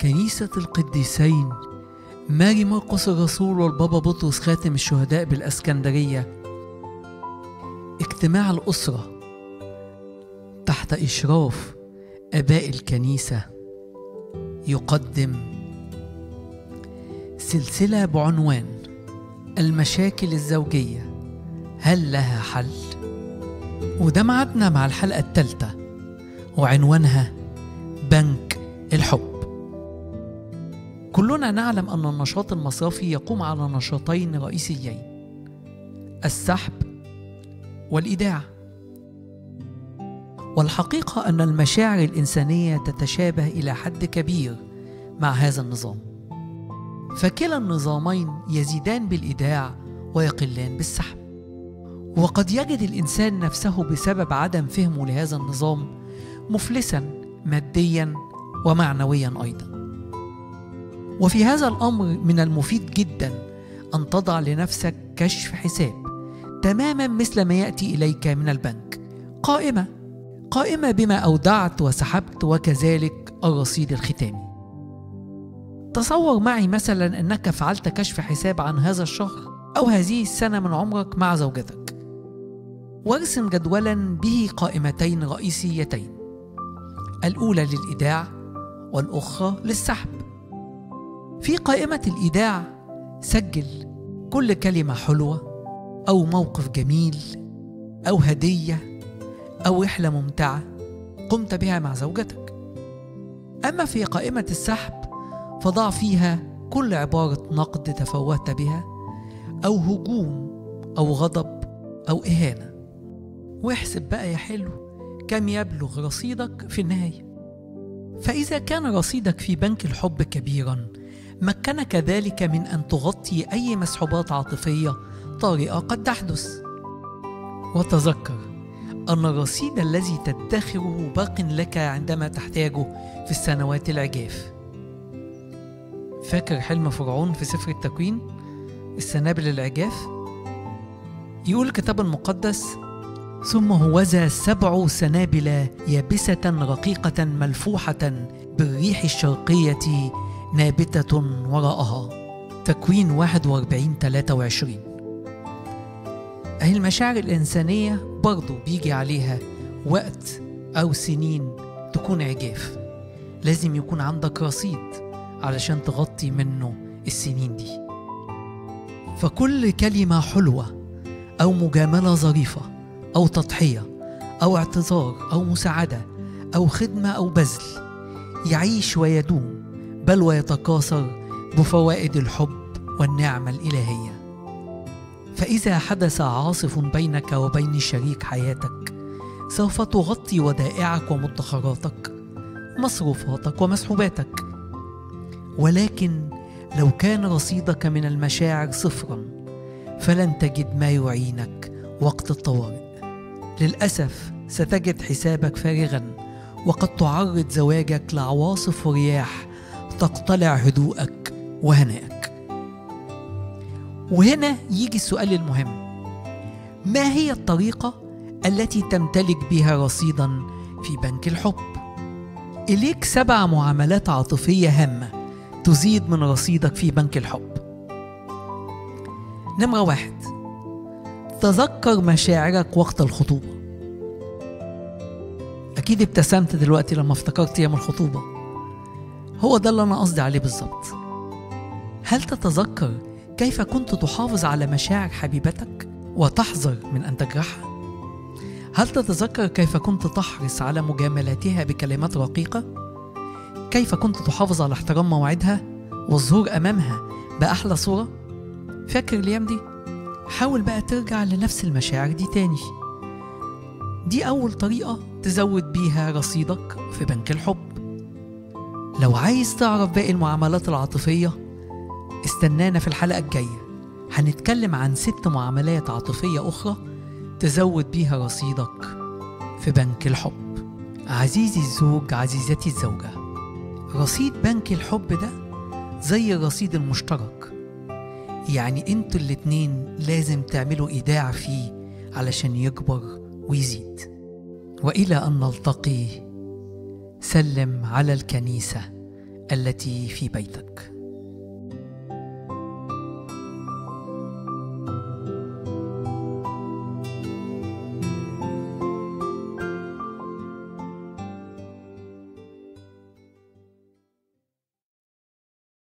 كنيسة القديسين. ماري مرقس الرسول والبابا بطرس خاتم الشهداء بالأسكندرية. اجتماع الأسرة تحت إشراف آباء الكنيسة. يقدم سلسلة بعنوان المشاكل الزوجية. هل لها حل؟ وده معدنا مع الحلقة الثالثة وعنوانها كلنا نعلم أن النشاط المصرفي يقوم على نشاطين رئيسيين السحب والإيداع. والحقيقة أن المشاعر الإنسانية تتشابه إلى حد كبير مع هذا النظام. فكلا النظامين يزيدان بالإيداع ويقلان بالسحب. وقد يجد الإنسان نفسه بسبب عدم فهمه لهذا النظام مفلسا ماديا ومعنويا أيضا. وفي هذا الأمر من المفيد جدا أن تضع لنفسك كشف حساب تماما مثل ما يأتي إليك من البنك. قائمة. قائمة بما أودعت وسحبت وكذلك الرصيد الختامي. تصور معي مثلا أنك فعلت كشف حساب عن هذا الشهر أو هذه السنة من عمرك مع زوجتك. وارسم جدولا به قائمتين رئيسيتين. الأولى للإيداع والأخرى للسحب. في قائمة الإيداع سجل كل كلمة حلوة أو موقف جميل أو هدية أو رحلة ممتعة قمت بها مع زوجتك. أما في قائمة السحب فضع فيها كل عبارة نقد تفوهت بها أو هجوم أو غضب أو إهانة. واحسب بقى يا حلو كم يبلغ رصيدك في النهاية. فإذا كان رصيدك في بنك الحب كبيرا مكنك ذلك من أن تغطي أي مسحوبات عاطفية. طارئة قد تحدث. وتذكر أن الرصيد الذي تدخره باق لك عندما تحتاجه في السنوات العجاف. فاكر حلم فرعون في سفر التكوين؟ السنابل العجاف؟ يقول الكتاب المقدس ثم هوذا سبع سنابل يابسة رقيقة ملفوحة بالريح الشرقية نابتة وراءها. تكوين 41 23 أهي المشاعر الإنسانية برضو بيجي عليها وقت أو سنين تكون عجاف لازم يكون عندك رصيد علشان تغطي منه السنين دي. فكل كلمة حلوة أو مجاملة ظريفة أو تضحية أو اعتذار أو مساعدة أو خدمة أو بذل يعيش ويدوم بل ويتكاثر بفوائد الحب والنعمة الإلهية. فإذا حدث عاصف بينك وبين شريك حياتك سوف تغطي ودائعك ومدخراتك مصروفاتك ومسحوباتك. ولكن لو كان رصيدك من المشاعر صفرا فلن تجد ما يعينك وقت الطوارئ. للأسف ستجد حسابك فارغا وقد تعرض زواجك لعواصف ورياح تقتلع هدوءك وهنائك وهنا يجي السؤال المهم. ما هي الطريقة التي تمتلك بها رصيدا في بنك الحب؟ إليك سبع معاملات عاطفية هامة تزيد من رصيدك في بنك الحب. نمرة واحد. تذكر مشاعرك وقت الخطوبة. أكيد ابتسمت دلوقتي لما افتكرت أيام الخطوبة. هو ده اللي أنا قصدي عليه بالظبط هل تتذكر كيف كنت تحافظ على مشاعر حبيبتك وتحذر من أن تجرحها؟ هل تتذكر كيف كنت تحرص على مجاملاتها بكلمات رقيقة؟ كيف كنت تحافظ على احترام موعدها والظهور أمامها بأحلى صورة؟ فاكر الأيام دي؟ حاول بقى ترجع لنفس المشاعر دي تاني دي أول طريقة تزود بيها رصيدك في بنك الحب لو عايز تعرف باقي المعاملات العاطفية استنانا في الحلقة الجاية. هنتكلم عن ست معاملات عاطفية أخرى تزود بيها رصيدك في بنك الحب. عزيزي الزوج عزيزتي الزوجة رصيد بنك الحب ده زي الرصيد المشترك. يعني أنتوا الاتنين لازم تعملوا إيداع فيه علشان يكبر ويزيد. وإلى أن نلتقي سلم على الكنيسة التي في بيتك.